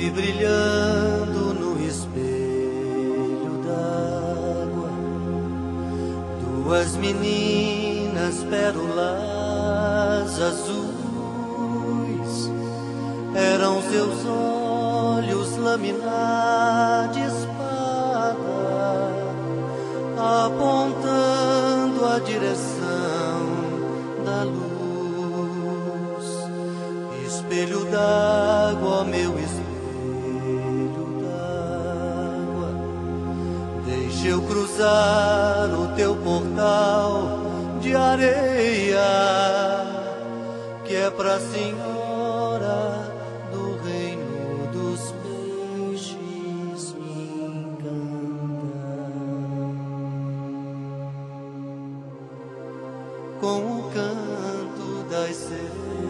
vi brilhando no espelho d'água duas meninas pérolas azuis. Eram seus olhos laminar de espada, apontando a direção da luz. Espelho d'água, meu espelho deixa eu cruzar o teu portal de areia, que é pra senhora do reino dos peixes me encantar com o canto das sereias.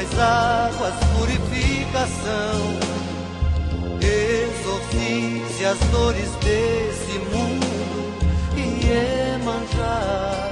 santas águas, purificação, exorcize as dores desse mundo e emanjar.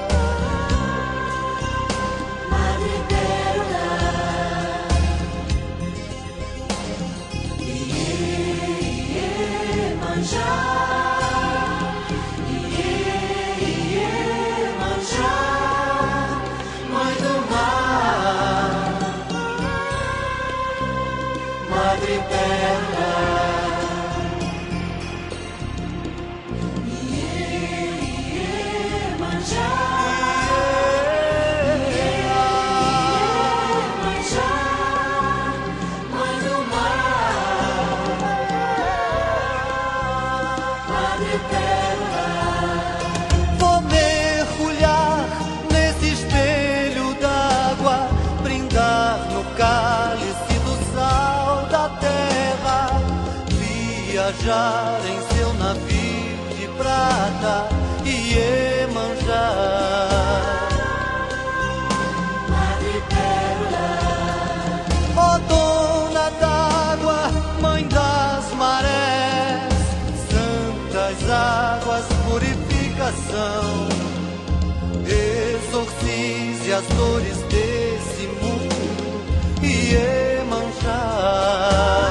brindar no cálice do sal da terra, viajar em seu navio de prata e emanjar. Madre Pérola, ó dona d'água, mãe das marés, santas águas, purificação, exorcize as dores de 夜蒙山。